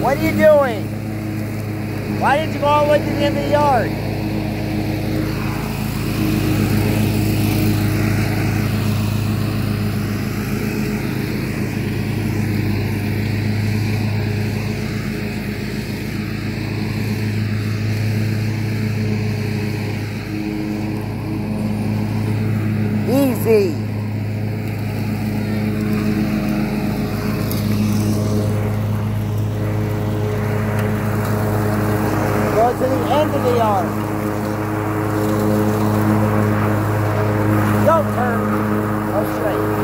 What are you doing? Why didn't you go all the way to the end of the yard? Easy. Go to the end of the yard. Don't turn. Go straight.